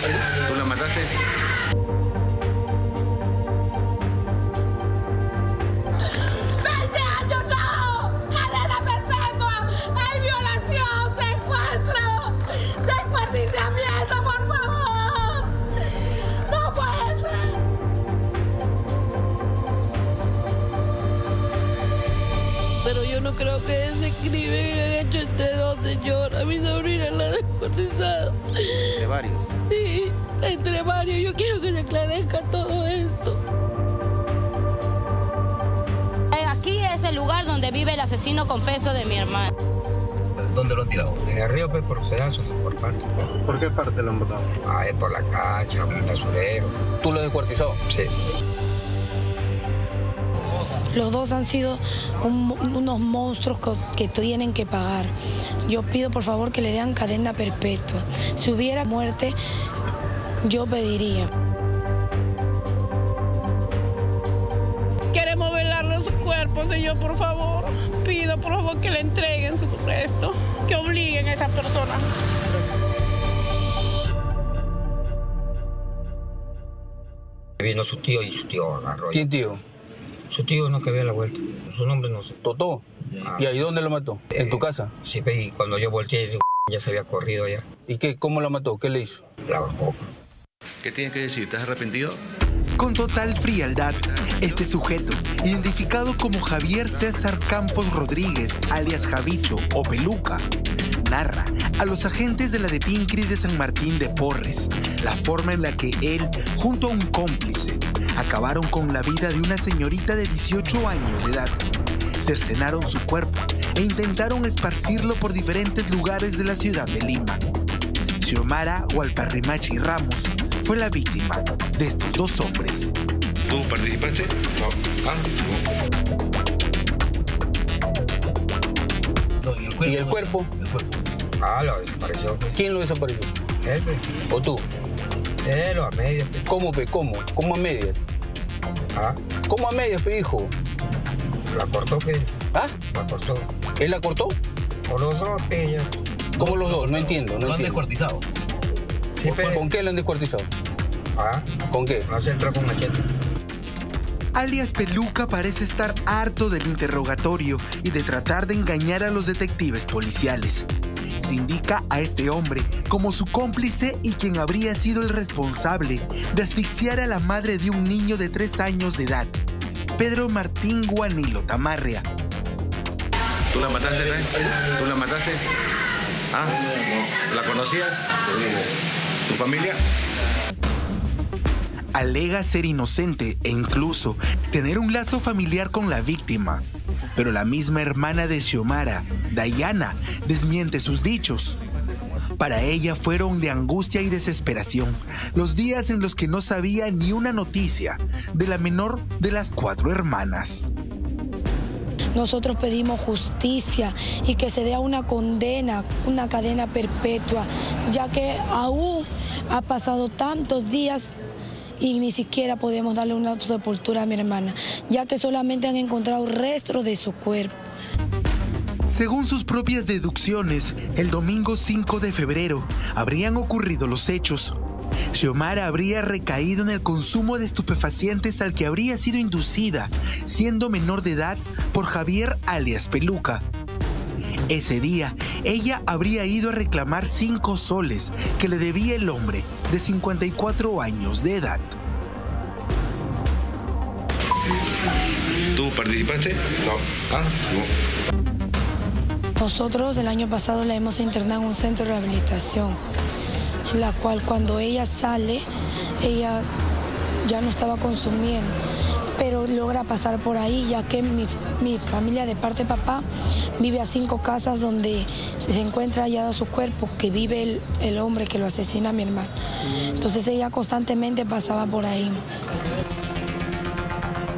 ¿Tú la mataste? ¡20 años no! ¡Cadena perpetua! ¡Hay violación! ¡Se encuentro! ¡Descuertizamiento, por favor! ¡No puede ser! Pero yo no creo que ese escribe hecho entre dos señores. A mi sobrina la ha descuartizado. De varios. Sí, entre varios. Yo quiero que se aclarezca todo esto. Aquí es el lugar donde vive el asesino confeso de mi hermano. ¿Dónde lo han tirado? En el río, pues, por pedazos, por parte. ¿Por qué parte lo han botado? Ah, es por la cancha, por el basurero. ¿Tú lo has descuartizado? Sí. Los dos han sido un- unos monstruos que tienen que pagar. Yo pido por favor que le den cadena perpetua. Si hubiera muerte, yo pediría. Queremos velarle su cuerpo, señor, por favor. Pido, por favor, que le entreguen su resto. Que obliguen a esa persona. Vino su tío y su tío agarró. ¿Quién tío? Su tío no que había la vuelta. Su nombre no sé. ¿Totó? Ah. ¿Y ahí dónde lo mató? ¿En tu Eh, casa? Sí, y cuando yo volteé, ya se había corrido allá. ¿Y qué? ¿Cómo lo mató? ¿Qué le hizo? La ahorcó. ¿Qué tienes que decir? ¿Estás arrepentido? Con total frialdad, este sujeto, identificado como Javier César Campos Rodríguez, alias Javicho o Peluca, narra a los agentes de la de Pincri de San Martín de Porres la forma en la que él, junto a un cómplice, acabaron con la vida de una señorita de 18 años de edad. Cercenaron su cuerpo e intentaron esparcirlo por diferentes lugares de la ciudad de Lima. Xiomara Walparrimachi Ramos fue la víctima de estos dos hombres. ¿Tú participaste? No. Ah, No, cuerpo. ¿Y el cuerpo? El cuerpo. Ah, lo desapareció. ¿Quién lo desapareció? Él, pe. ¿O tú? Él o a medio. pe. ¿Cómo, pe? ¿Cómo? ¿Cómo a medias? Ah, ¿Cómo a medias, pe, hijo? la cortó, pe. ¿Ah? La cortó. ¿Él la cortó? Por los dos, pe, ya. ¿Cómo los dos? No entiendo, no Lo han entiendo. descuartizado. Sí, pe. ¿Con qué lo han descuartizado? Ah, ¿Con qué? no se entró con machete. Alias Peluca parece estar harto del interrogatorio y de tratar de engañar a los detectives policiales. Se indica a este hombre como su cómplice y quien habría sido el responsable de asfixiar a la madre de un niño de tres años de edad, Pedro Martín Guanilo Tamarria. ¿Tú la mataste, eh? ¿Tú la mataste? Ah, ¿la conocías? ¿Tu familia? Alega ser inocente e incluso tener un lazo familiar con la víctima. Pero la misma hermana de Xiomara, Dayana, desmiente sus dichos. Para ella fueron de angustia y desesperación los días en los que no sabía ni una noticia de la menor de las cuatro hermanas. Nosotros pedimos justicia y que se dé una condena, una cadena perpetua, ya que aún ha pasado tantos días y ni siquiera podemos darle una sepultura a mi hermana, ya que solamente han encontrado restos de su cuerpo. Según sus propias deducciones, el domingo 5 de febrero habrían ocurrido los hechos. Xiomara habría recaído en el consumo de estupefacientes al que habría sido inducida, siendo menor de edad, por Javier alias Peluca. Ese día, ella habría ido a reclamar cinco soles que le debía el hombre de 54 años de edad. ¿Tú participaste? No. Ah, no. Nosotros el año pasado la hemos internado en un centro de rehabilitación, en la cual cuando ella sale, ella ya no estaba consumiendo, pero logra pasar por ahí, ya que mi, mi familia de parte de papá vive a cinco casas donde se encuentra hallado su cuerpo, que vive el, el hombre que lo asesina a mi hermano. Entonces ella constantemente pasaba por ahí.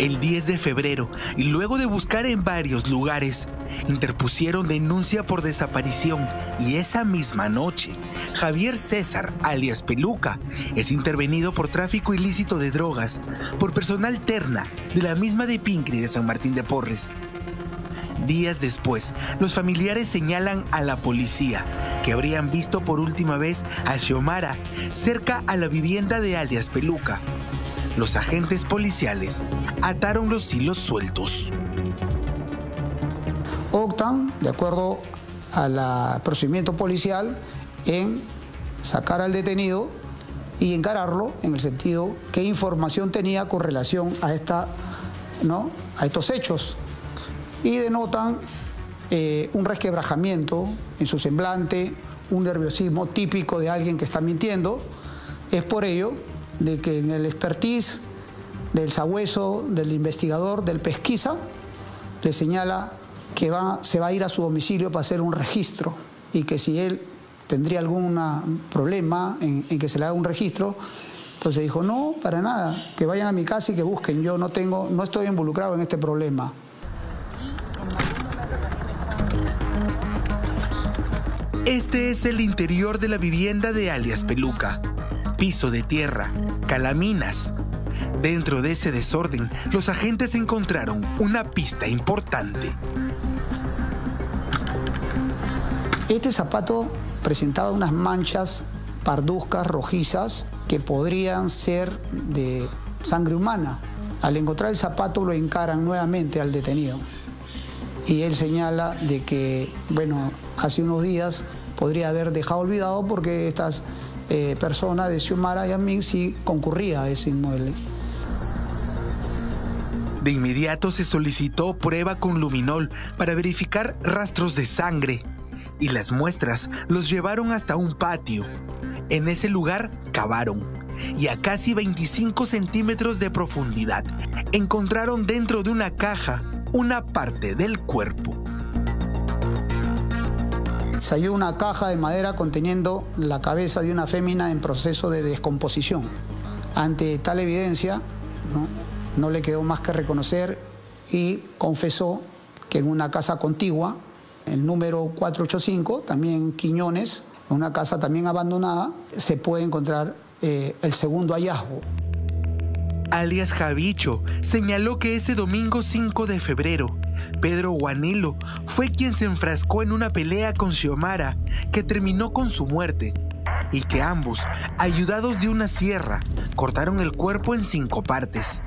El 10 de febrero, y luego de buscar en varios lugares, interpusieron denuncia por desaparición y esa misma noche, Javier César, alias Peluca, es intervenido por tráfico ilícito de drogas por personal terna de la misma de Pincri de San Martín de Porres. Días después, los familiares señalan a la policía que habrían visto por última vez a Xiomara cerca a la vivienda de alias Peluca. Los agentes policiales ataron los hilos sueltos. De acuerdo al procedimiento policial, en sacar al detenido y encararlo en el sentido qué información tenía con relación a, esta, ¿no? a estos hechos. y denotan eh, un resquebrajamiento en su semblante, un nerviosismo típico de alguien que está mintiendo. Es por ello de que en el expertise del sabueso, del investigador, del pesquisa, le señala que va, se va a ir a su domicilio para hacer un registro y que si él tendría algún problema en, que se le haga un registro, entonces dijo, no, para nada, que vayan a mi casa y que busquen, yo no tengo, no estoy involucrado en este problema. Este es el interior de la vivienda de alias Peluca. Piso de tierra, calaminas. Dentro de ese desorden, los agentes encontraron una pista importante. Este zapato presentaba unas manchas parduzcas, rojizas, que podrían ser de sangre humana. Al encontrar el zapato lo encaran nuevamente al detenido. Y él señala de que, bueno, hace unos días podría haber dejado olvidado porque estas eh, personas de Xiomara y Amin sí concurría a ese inmueble. De inmediato se solicitó prueba con luminol para verificar rastros de sangre y las muestras los llevaron hasta un patio. En ese lugar cavaron y a casi 25 centímetros de profundidad encontraron dentro de una caja una parte del cuerpo. Se halló una caja de madera conteniendo la cabeza de una fémina en proceso de descomposición. Ante tal evidencia, ¿no? no le quedó más que reconocer y confesó que en una casa contigua, el número 485, también Quiñones, una casa también abandonada, se puede encontrar eh, el segundo hallazgo. Alias Javicho señaló que ese domingo 5 de febrero, Pedro Guanilo fue quien se enfrascó en una pelea con Xiomara que terminó con su muerte y que ambos, ayudados de una sierra, cortaron el cuerpo en cinco partes.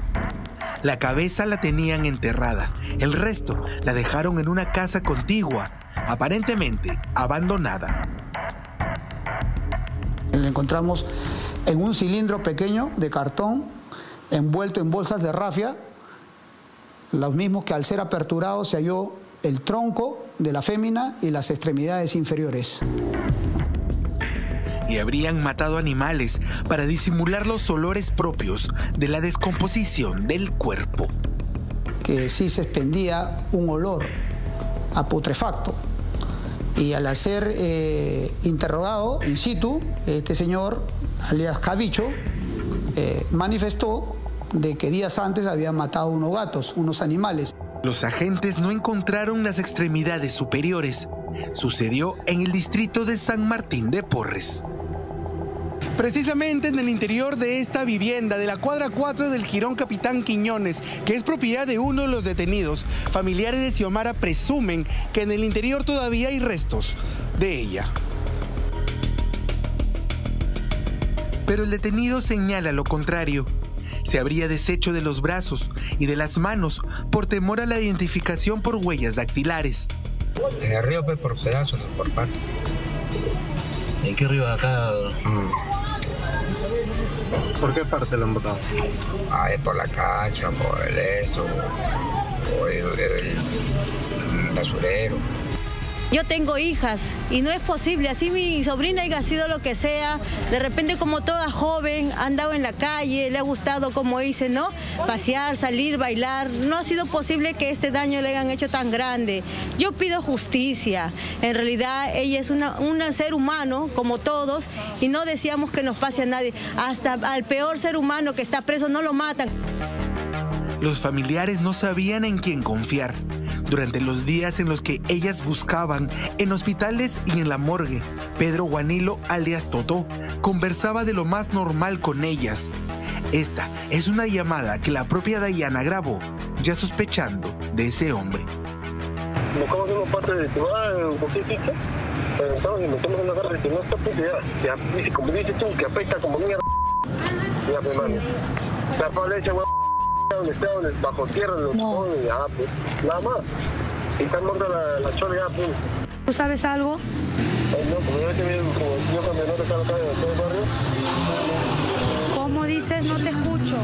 La cabeza la tenían enterrada, el resto la dejaron en una casa contigua, aparentemente abandonada. La encontramos en un cilindro pequeño de cartón envuelto en bolsas de rafia, los mismos que al ser aperturado se halló el tronco de la fémina y las extremidades inferiores. Y habrían matado animales para disimular los olores propios de la descomposición del cuerpo. Que sí se expendía un olor a putrefacto. Y al ser eh, interrogado in situ, este señor, alias Cabicho, eh, manifestó de que días antes había matado unos gatos, unos animales. Los agentes no encontraron las extremidades superiores. Sucedió en el distrito de San Martín de Porres. Precisamente en el interior de esta vivienda de la cuadra 4 del Girón Capitán Quiñones, que es propiedad de uno de los detenidos, familiares de Xiomara presumen que en el interior todavía hay restos de ella. Pero el detenido señala lo contrario. Se habría deshecho de los brazos y de las manos por temor a la identificación por huellas dactilares. Desde arriba pues, por pedazos, por parte. ¿Y qué arriba de acá? ¿Por qué parte lo han botado? Ay, por la cancha, por el esto, por el, el basurero. Yo tengo hijas y no es posible, así mi sobrina haya sido lo que sea, de repente como toda joven, ha andado en la calle, le ha gustado, como dice, ¿no? Pasear, salir, bailar. No ha sido posible que este daño le hayan hecho tan grande. Yo pido justicia. En realidad ella es una, un ser humano, como todos, y no deseamos que nos pase a nadie. Hasta al peor ser humano que está preso no lo matan. Los familiares no sabían en quién confiar durante los días en los que ellas buscaban en hospitales y en la morgue. Pedro Guanilo, alias Totó, conversaba de lo más normal con ellas. Esta es una llamada que la propia Dayana grabó, ya sospechando de ese hombre. Buscamos una parte de ciudad, un poquito, pero entonces metemos en una garra que no está pues ya, ya, como dices tú, que afecta como mierda. Ya, mi hermano. Tapa leche, weón donde esté, donde, bajo tierra, los no. y ya, pues, nada más. Y está muerta la, la chora ya, pues. ¿Tú sabes algo? Ay, no, porque yo que viene como yo campeonato acá acá en todo el barrio. ¿Cómo dices? No te escucho.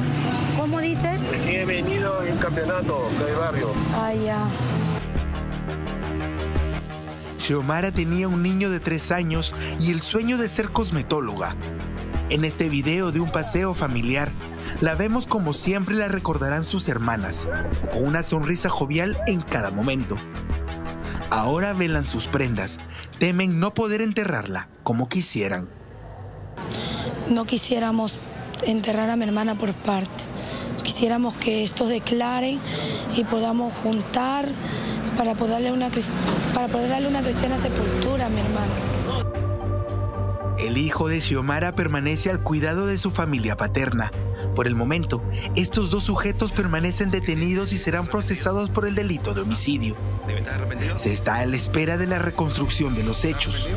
¿Cómo dices? He venido en un campeonato del barrio. Ah, ya. Xiomara tenía un niño de tres años y el sueño de ser cosmetóloga. En este video de un paseo familiar, la vemos como siempre la recordarán sus hermanas, con una sonrisa jovial en cada momento. Ahora velan sus prendas, temen no poder enterrarla como quisieran. No quisiéramos enterrar a mi hermana por partes. Quisiéramos que estos declaren y podamos juntar para poder darle una, para poder darle una cristiana sepultura a mi. El hijo de Xiomara permanece al cuidado de su familia paterna. Por el momento, estos dos sujetos permanecen detenidos y serán procesados por el delito de homicidio. Se está a la espera de la reconstrucción de los hechos.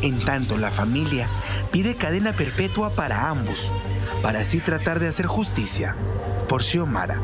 En tanto, la familia pide cadena perpetua para ambos, para así tratar de hacer justicia por Xiomara.